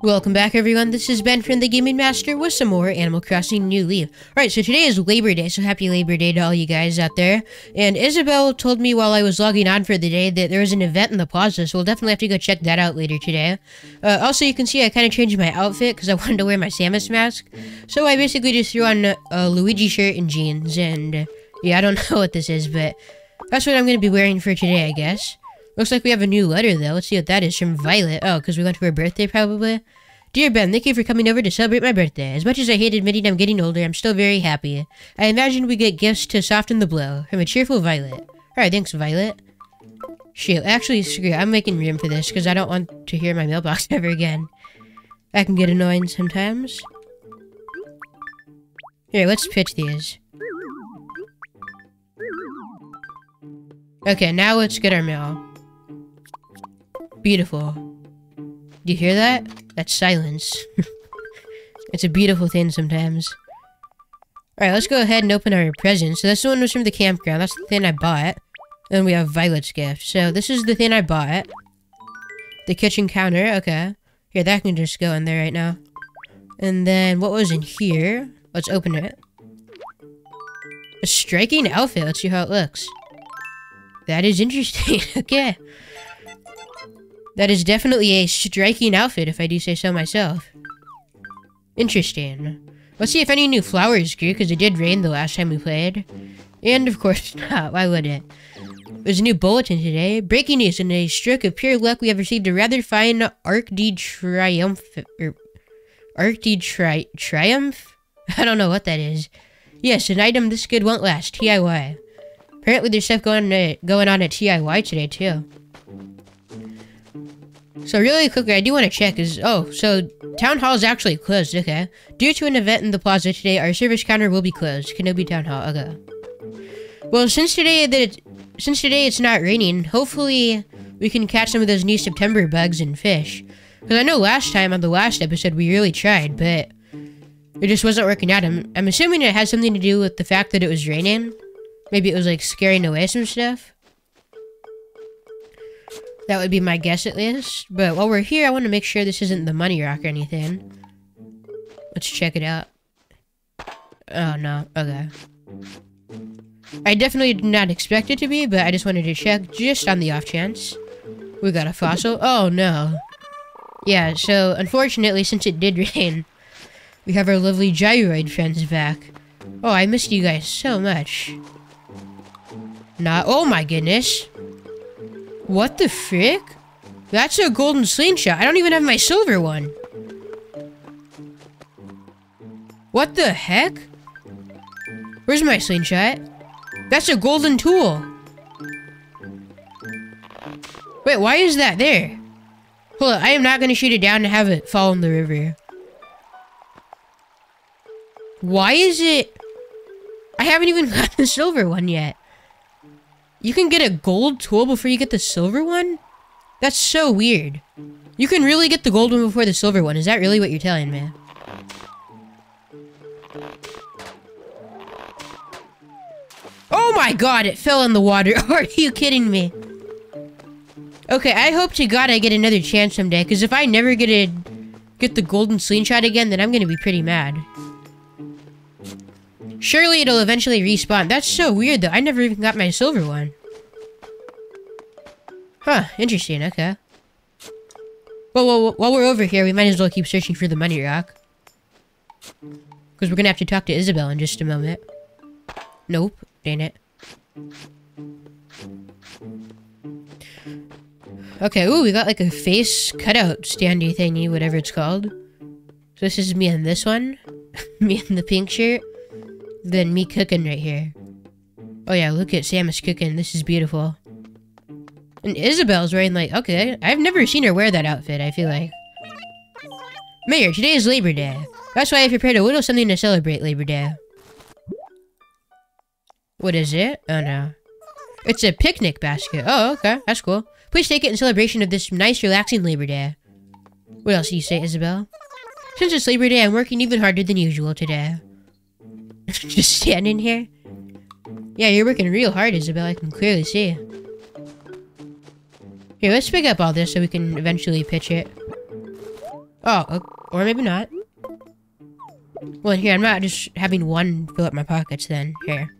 Welcome back everyone, this is Ben from the Gaming Master with some more Animal Crossing New Leaf. Alright, so today is Labor Day, so happy Labor Day to all you guys out there. And Isabelle told me while I was logging on for the day that there was an event in the plaza, so we'll definitely have to go check that out later today. Uh, also, you can see I kind of changed my outfit because I wanted to wear my Samus mask. So I basically just threw on a Luigi shirt and jeans, and yeah, I don't know what this is, but that's what I'm going to be wearing for today, I guess. Looks like we have a new letter, though. Let's see what that is from Violet. Oh, because we went to her birthday, probably. Dear Ben, thank you for coming over to celebrate my birthday. As much as I hate admitting I'm getting older, I'm still very happy. I imagine we get gifts to soften the blow. From a cheerful Violet. Alright, thanks, Violet. Shoot, actually, screw it. I'm making room for this, because I don't want to hear my mailbox ever again. That can get annoying sometimes. Here, let's pitch these. Okay, now let's get our mail. Beautiful. Do you hear that? That's silence. it's a beautiful thing sometimes. Alright, let's go ahead and open our presents. So this one was from the campground. That's the thing I bought. Then we have Violet's gift. So this is the thing I bought. The kitchen counter. Okay. Here, that can just go in there right now. And then what was in here? Let's open it. A striking outfit. Let's see how it looks. That is interesting. okay. That is definitely a striking outfit, if I do say so myself. Interesting. Let's see if any new flowers grew, because it did rain the last time we played. And of course not, why would it? There's a new bulletin today. Breaking news, in a stroke of pure luck, we have received a rather fine Arc de Triumph... Er, Arc de tri Triumph? I don't know what that is. Yes, an item this good won't last, TIY. Apparently there's stuff going, uh, going on at TIY today, too. So really quickly, I do want to check is, oh, so Town Hall is actually closed, okay. Due to an event in the plaza today, our service counter will be closed. Kenobi Town Hall, okay. Well, since today that since today it's not raining, hopefully we can catch some of those new September bugs and fish. Because I know last time on the last episode we really tried, but it just wasn't working out. I'm, I'm assuming it has something to do with the fact that it was raining. Maybe it was like scaring away some stuff. That would be my guess at least. But while we're here, I want to make sure this isn't the money rock or anything. Let's check it out. Oh, no. Okay. I definitely did not expect it to be, but I just wanted to check just on the off chance. We got a fossil. Oh, no. Yeah, so unfortunately, since it did rain, we have our lovely gyroid friends back. Oh, I missed you guys so much. Not- oh my goodness. What the frick? That's a golden slingshot. I don't even have my silver one. What the heck? Where's my slingshot? That's a golden tool. Wait, why is that there? Hold on, I am not going to shoot it down and have it fall in the river. Why is it... I haven't even got the silver one yet. You can get a gold tool before you get the silver one? That's so weird. You can really get the gold one before the silver one. Is that really what you're telling me? Oh my god, it fell in the water. Are you kidding me? Okay, I hope to god I get another chance someday, because if I never get a get the golden slingshot again, then I'm gonna be pretty mad. Surely it'll eventually respawn. That's so weird, though. I never even got my silver one. Huh, interesting, okay. Well, well, while we're over here, we might as well keep searching for the money rock. Because we're gonna have to talk to Isabelle in just a moment. Nope, dang it. Okay, ooh, we got like a face cutout standy thingy, whatever it's called. So this is me in this one. me in the pink shirt Then me cooking right here. Oh yeah, look at Samus cooking. This is beautiful. And Isabelle's wearing like, okay, I've never seen her wear that outfit, I feel like. Mayor, today is Labor Day. That's why I prepared a little something to celebrate Labor Day. What is it? Oh no. It's a picnic basket. Oh, okay. That's cool. Please take it in celebration of this nice, relaxing Labor Day. What else do you say, Isabelle? Since it's Labor Day, I'm working even harder than usual today. Just standing here? Yeah, you're working real hard, Isabelle. I can clearly see. Here, let's pick up all this so we can eventually pitch it. Oh, or maybe not. Well, here, I'm not just having one fill up my pockets then. Here.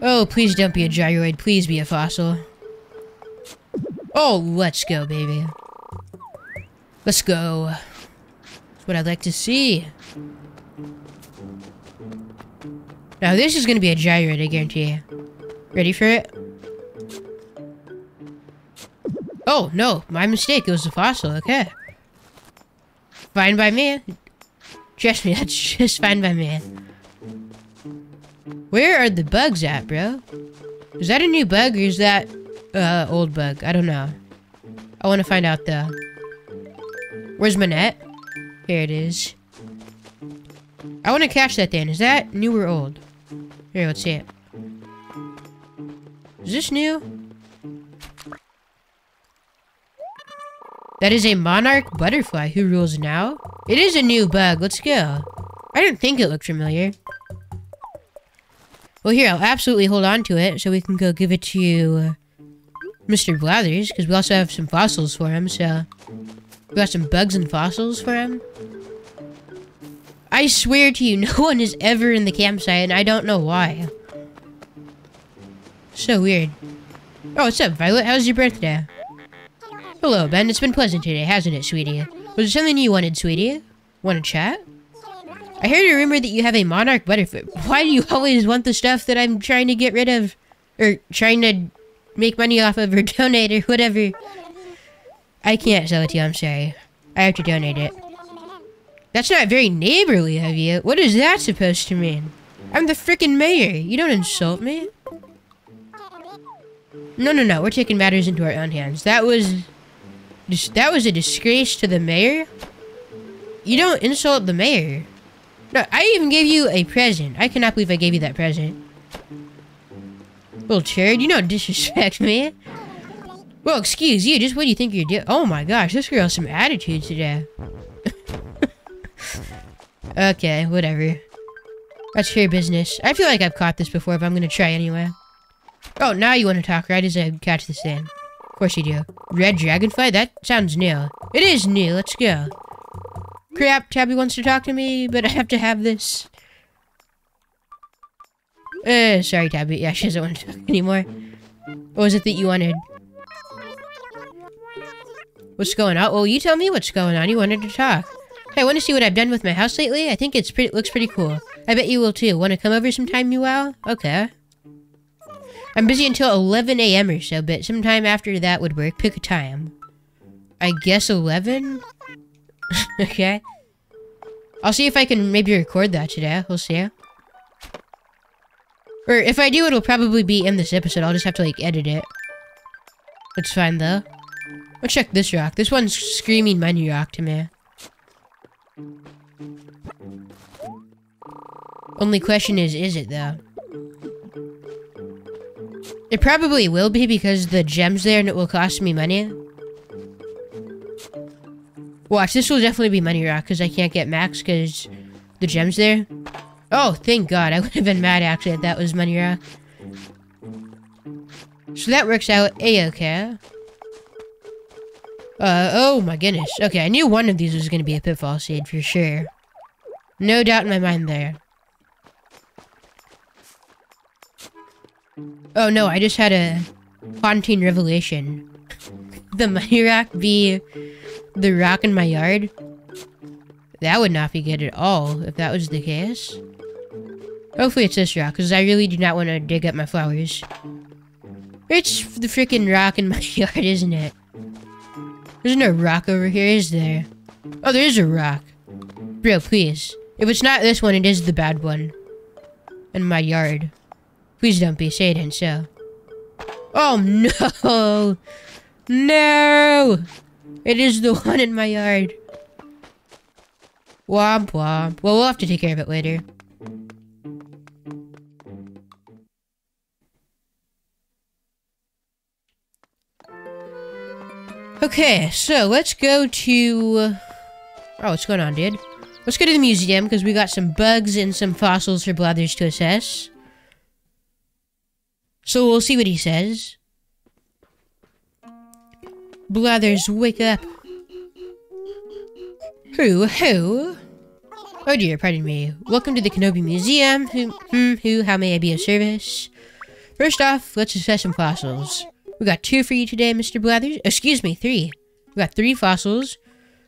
Oh, please don't be a gyroid. Please be a fossil. Oh, let's go, baby. Let's go. That's what I'd like to see. Now, this is going to be a gyroid, I guarantee you. Ready for it? Oh, no. My mistake. It was a fossil. Okay. Fine by me. Trust me, that's just fine by me. Where are the bugs at, bro? Is that a new bug or is that uh old bug? I don't know. I want to find out though. Where's my net? Here it is. I want to catch that thing. Is that new or old? Here, let's see it. Is this new? That is a monarch butterfly who rules now. It is a new bug. Let's go. I didn't think it looked familiar. Well, here, I'll absolutely hold on to it so we can go give it to uh, Mr. Blathers, because we also have some fossils for him, so... We got some bugs and fossils for him. I swear to you, no one is ever in the campsite, and I don't know why. So weird. Oh, what's up, Violet? How's your birthday? Hello, Ben. It's been pleasant today, hasn't it, sweetie? Was there something you wanted, sweetie? Want to chat? I heard a rumor that you have a monarch butterfly. Why do you always want the stuff that I'm trying to get rid of? Or trying to make money off of or donate or whatever? I can't sell it to you, I'm sorry. I have to donate it. That's not very neighborly of you. What is that supposed to mean? I'm the freaking mayor. You don't insult me. No, no, no. We're taking matters into our own hands. That was... That was a disgrace to the mayor? You don't insult the mayor. No, I even gave you a present. I cannot believe I gave you that present. Little turd, you don't disrespect me. Well, excuse you, just what do you think you're doing? Oh my gosh, this girl has some attitude today. okay, whatever. That's your business. I feel like I've caught this before, but I'm gonna try anyway. Oh, now you want to talk right as I catch this thing. Of course you do. Red dragonfly? That sounds new. It is new, let's go. Crap, Tabby wants to talk to me, but I have to have this. Uh, sorry, Tabby. Yeah, she doesn't want to talk anymore. What was it that you wanted? What's going on? Well, you tell me what's going on. You wanted to talk. Hey, want to see what I've done with my house lately. I think it's pretty looks pretty cool. I bet you will too. Want to come over sometime, you wow? Okay. I'm busy until 11 a.m. or so, but sometime after that would work. Pick a time. I guess 11? okay. I'll see if I can maybe record that today. We'll see. Or if I do, it'll probably be in this episode. I'll just have to, like, edit it. It's fine, though. Let's check this rock. This one's screaming money rock to me. Only question is, is it, though? It probably will be because the gem's there and it will cost me money. Watch, this will definitely be money rock because I can't get max because the gem's there. Oh, thank God. I would have been mad actually if that was money rock. So that works out a-okay. Uh, oh my goodness. Okay, I knew one of these was going to be a pitfall seed for sure. No doubt in my mind there. Oh no, I just had a haunting revelation. the money rock be the rock in my yard? That would not be good at all, if that was the case. Hopefully it's this rock, because I really do not want to dig up my flowers. It's the freaking rock in my yard, isn't it? There's no rock over here, is there? Oh, there is a rock. Bro, please. If it's not this one, it is the bad one. In my yard. Please don't be Satan, so. Oh, no! No! It is the one in my yard. Womp womp. Well, we'll have to take care of it later. Okay, so let's go to... Uh, oh, what's going on, dude? Let's go to the museum, because we got some bugs and some fossils for Blathers to assess. So we'll see what he says. Blathers, wake up. Who, who? Oh dear, pardon me. Welcome to the Kenobi Museum. Who, hmm, who, how may I be of service? First off, let's assess some fossils. We got two for you today, Mr. Blathers. Excuse me, three. We got three fossils.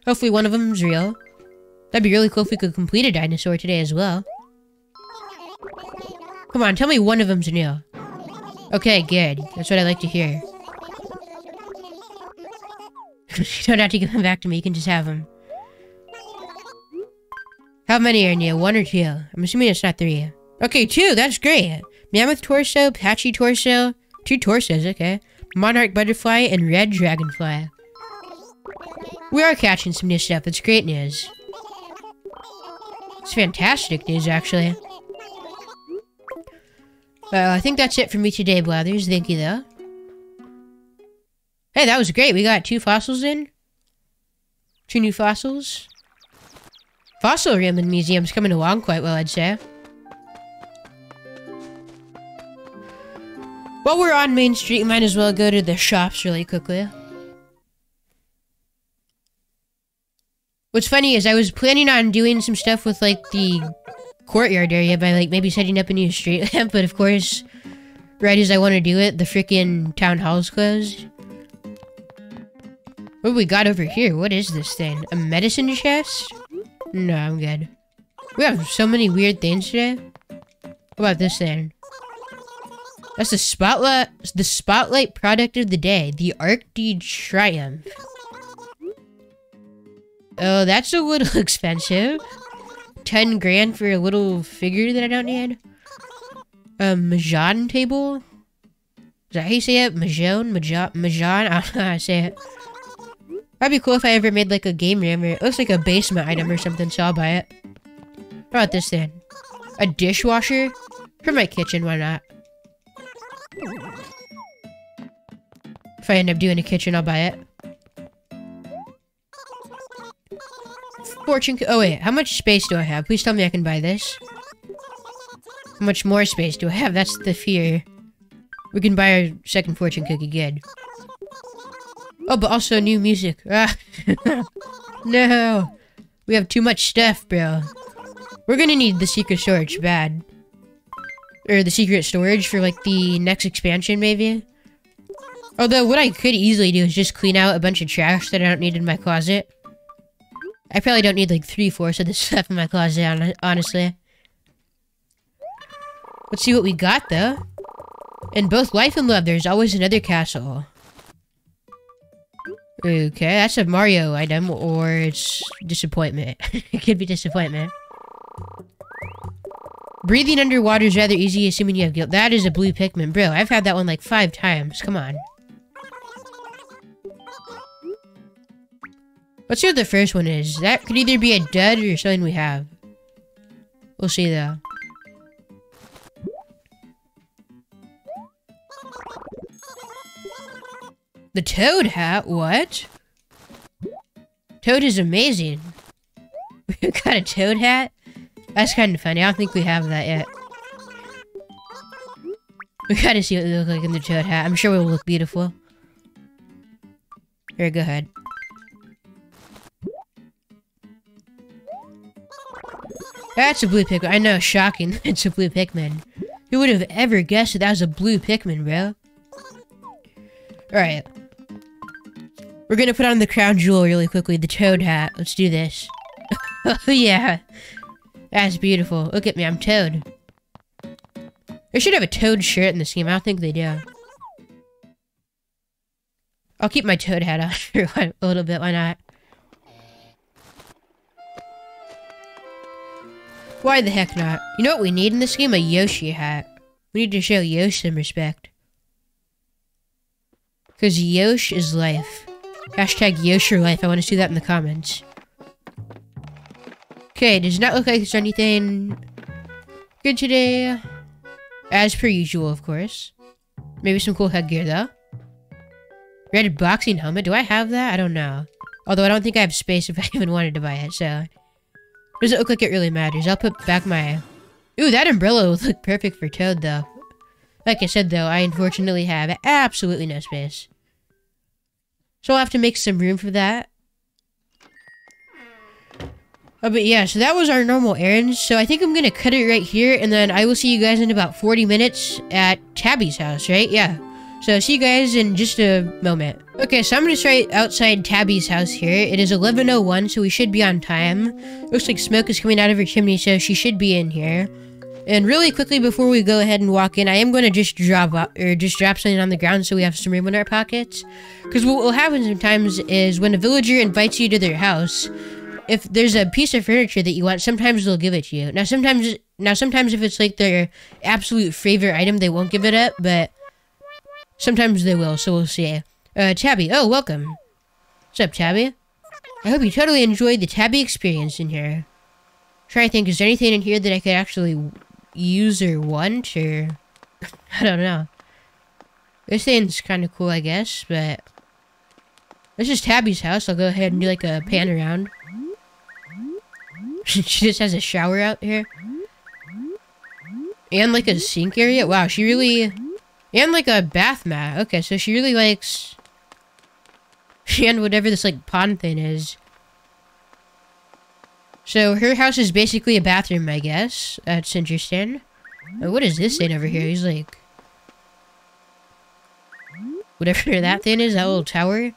Hopefully one of them's real. That'd be really cool if we could complete a dinosaur today as well. Come on, tell me one of them's real. Okay, good. That's what I like to hear. you don't have to give them back to me, you can just have them. How many are in new? One or two? I'm assuming it's not three. Okay, two, that's great. Mammoth torso, pachy torso, two torsos, okay. Monarch butterfly, and red dragonfly. We are catching some new stuff, it's great news. It's fantastic news, actually. Well, I think that's it for me today, Blathers. Thank you, though. Hey, that was great. We got two fossils in. Two new fossils. Fossil Ramen Museum's coming along quite well, I'd say. While we're on Main Street, might as well go to the shops really quickly. What's funny is I was planning on doing some stuff with like the courtyard area by like maybe setting up a new street lamp, but of course, right as I want to do it, the freaking town hall's closed. What we got over here? What is this thing? A medicine chest? No, I'm good. We have so many weird things today. What about this thing? That's the spotlight the spotlight product of the day, the Arcdeed Triumph. Oh, that's a little expensive. 10 grand for a little figure that I don't need. A Mahjong table? Is that how you say it? Mahjong? Mahjong? Mahjong? I don't know how to say it. That'd be cool if I ever made like a game room. It looks like a basement item or something, so I'll buy it. How about this then? A dishwasher? For my kitchen, why not? If I end up doing a kitchen, I'll buy it. Fortune Oh wait, how much space do I have? Please tell me I can buy this. How much more space do I have? That's the fear. We can buy our second fortune cookie, good. Oh, but also new music. Ah. no. We have too much stuff, bro. We're gonna need the secret storage bad. Or the secret storage for like the next expansion, maybe. Although what I could easily do is just clean out a bunch of trash that I don't need in my closet. I probably don't need like three-fourths of this stuff in my closet, honestly. Let's see what we got, though. In both life and love, there's always another castle. Okay, that's a Mario item, or it's disappointment. it could be disappointment. Breathing underwater is rather easy, assuming you have guilt. That is a blue Pikmin. Bro, I've had that one like five times. Come on. Let's see what the first one is. That could either be a dud or something we have. We'll see, though. The Toad hat? What? Toad is amazing. We got a Toad hat? That's kind of funny. I don't think we have that yet. We gotta see what they look like in the Toad hat. I'm sure it will look beautiful. Here, go ahead. That's a blue Pikmin. I know, shocking. it's a blue Pikmin. Who would have ever guessed that that was a blue Pikmin, bro? Alright. We're gonna put on the crown jewel really quickly, the toad hat. Let's do this. oh yeah. That's beautiful. Look at me, I'm Toad. They should have a Toad shirt in this game. I don't think they do. I'll keep my Toad hat on for a little bit. Why not? Why the heck not? You know what we need in this game? A Yoshi hat. We need to show Yoshi some respect. Because Yosh is life. Hashtag Yosh your life. I want to see that in the comments. Okay, does not look like there's anything good today. As per usual, of course. Maybe some cool headgear, though. Red boxing helmet. Do I have that? I don't know. Although I don't think I have space if I even wanted to buy it, so... Doesn't look like it really matters. I'll put back my... Ooh, that umbrella would look perfect for Toad, though. Like I said, though, I unfortunately have absolutely no space. So I'll have to make some room for that. Oh, but yeah, so that was our normal errands. So I think I'm going to cut it right here, and then I will see you guys in about 40 minutes at Tabby's house, right? Yeah. So see you guys in just a moment. Okay, so I'm just right outside Tabby's house here. It is 11.01, so we should be on time. Looks like smoke is coming out of her chimney, so she should be in here. And really quickly before we go ahead and walk in, I am going to just drop or just drop something on the ground so we have some room in our pockets. Because what will happen sometimes is when a villager invites you to their house, if there's a piece of furniture that you want, sometimes they'll give it to you. Now sometimes now sometimes if it's like their absolute favorite item, they won't give it up, but sometimes they will, so we'll see. Uh, Tabby, oh, welcome. What's up, Tabby? I hope you totally enjoyed the Tabby experience in here. Try to think, is there anything in here that I could actually use or want, or... I don't know. This thing's kind of cool, I guess, but... This is Tabby's house. I'll go ahead and do like a pan around. she just has a shower out here. And like a sink area. Wow, she really... And like a bath mat. Okay, so she really likes... And whatever this like pond thing is. So her house is basically a bathroom, I guess. That's interesting. what is this thing over here? He's like... Whatever that thing is, that little tower.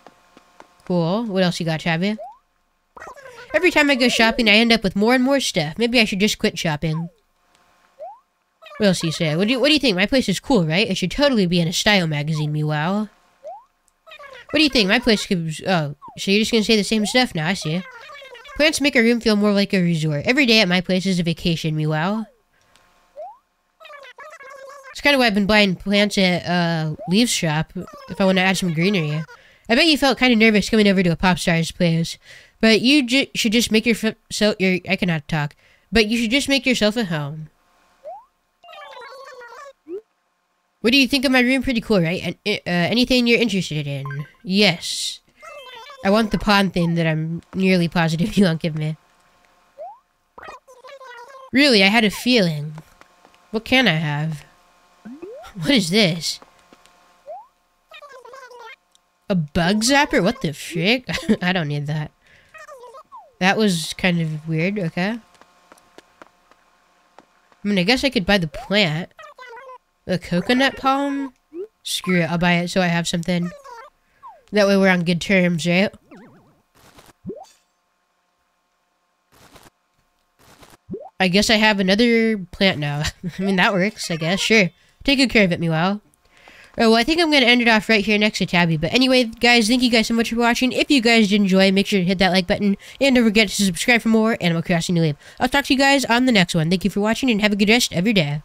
Cool. What else you got, Tabby? Every time I go shopping, I end up with more and more stuff. Maybe I should just quit shopping. What else do you say? What do you, what do you think? My place is cool, right? It should totally be in a style magazine, meanwhile. What do you think? My place could... Oh, so you're just gonna say the same stuff now, I see. Plants make a room feel more like a resort. Every day at my place is a vacation, meanwhile. It's kind of why I've been buying plants at uh, Leif's Shop, if I want to add some greenery. I bet you felt kind of nervous coming over to a pop star's place. But you ju should just make your so your I cannot talk. But you should just make yourself at home. What do you think of my room? Pretty cool, right? And uh, anything you're interested in? Yes. I want the pond thing that I'm nearly positive you won't give me. Really, I had a feeling. What can I have? What is this? A bug zapper? What the frick? I don't need that. That was kind of weird, okay. I mean, I guess I could buy the plant. The coconut palm? Screw it, I'll buy it so I have something. That way we're on good terms, right? I guess I have another plant now. I mean, that works, I guess. Sure. Take good care of it, meanwhile. Oh, well, I think I'm going to end it off right here next to Tabby. But anyway, guys, thank you guys so much for watching. If you guys did enjoy, make sure to hit that like button. And don't forget to subscribe for more Animal Crossing New Leaf. I'll talk to you guys on the next one. Thank you for watching and have a good rest of your day.